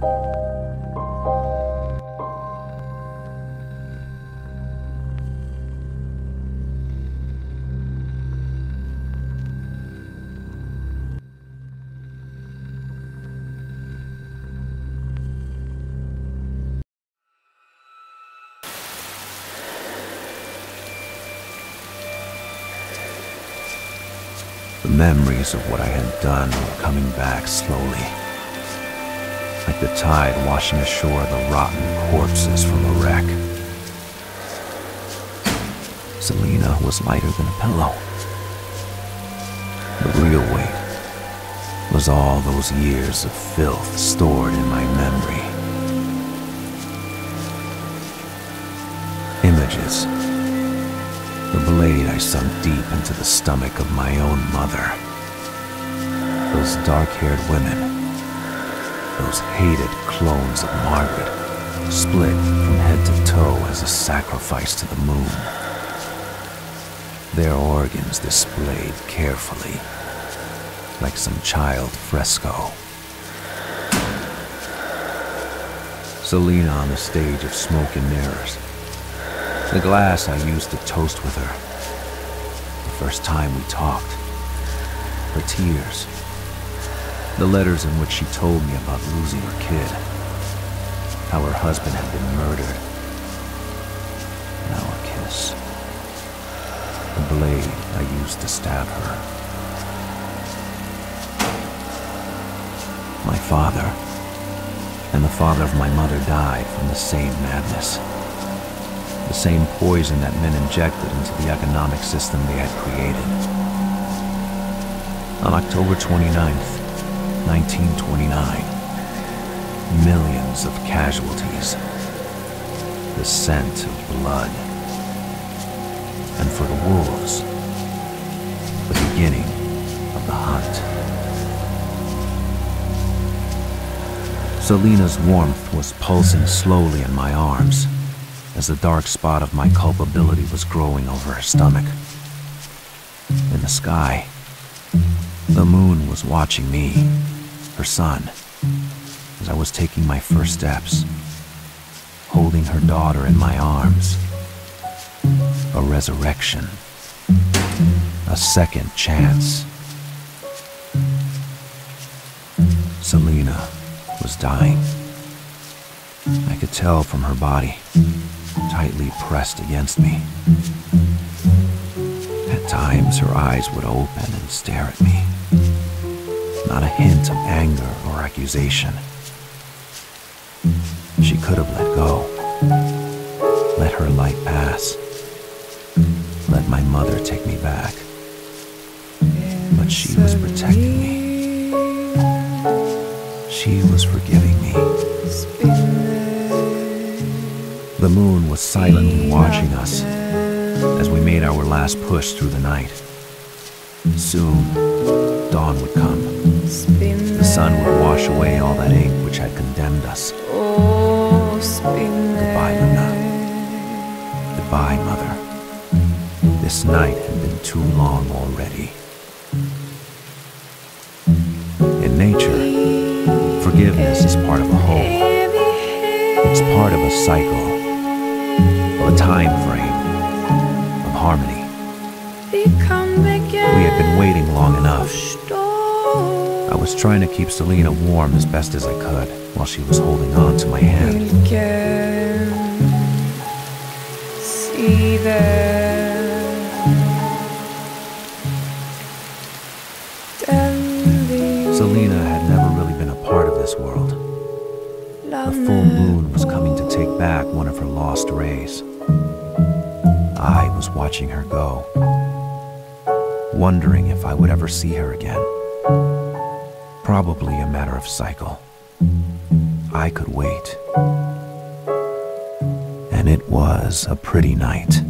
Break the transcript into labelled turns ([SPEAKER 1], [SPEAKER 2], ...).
[SPEAKER 1] The memories of what I had done were coming back slowly. Like the tide washing ashore the rotten corpses from a wreck. Selena was lighter than a pillow. The real weight was all those years of filth stored in my memory. Images the blade I sunk deep into the stomach of my own mother. Those dark-haired women. Those hated clones of Margaret, split from head to toe as a sacrifice to the moon. Their organs displayed carefully, like some child fresco. Selena on the stage of smoke and mirrors the glass I used to toast with her. The first time we talked. Her tears. The letters in which she told me about losing her kid. How her husband had been murdered. Now a kiss. The blade I used to stab her. My father and the father of my mother died from the same madness the same poison that men injected into the economic system they had created. On October 29th, 1929, millions of casualties, the scent of blood, and for the wolves, the beginning of the hunt. Selena's warmth was pulsing slowly in my arms as the dark spot of my culpability was growing over her stomach. In the sky, the moon was watching me, her son, as I was taking my first steps, holding her daughter in my arms. A resurrection, a second chance. Selena was dying. I could tell from her body tightly pressed against me. At times, her eyes would open and stare at me. Not a hint of anger or accusation. She could have let go. Let her light pass. Let my mother take me back. But she was protecting me. She was forgiving me. The moon was silently watching us as we made our last push through the night. Soon, dawn would come. The sun would wash away all that ink which had condemned us. Goodbye, Luna. Goodbye, Mother. This night had been too long already. In nature, forgiveness is part of a whole. It's part of a cycle a time frame of harmony. We had been waiting long enough. I was trying to keep Selena warm as best as I could while she was holding on to my hand. Selena had never really been a part of this world. The full moon was coming to take back one of her lost rays. I was watching her go, wondering if I would ever see her again. Probably a matter of cycle. I could wait. And it was a pretty night.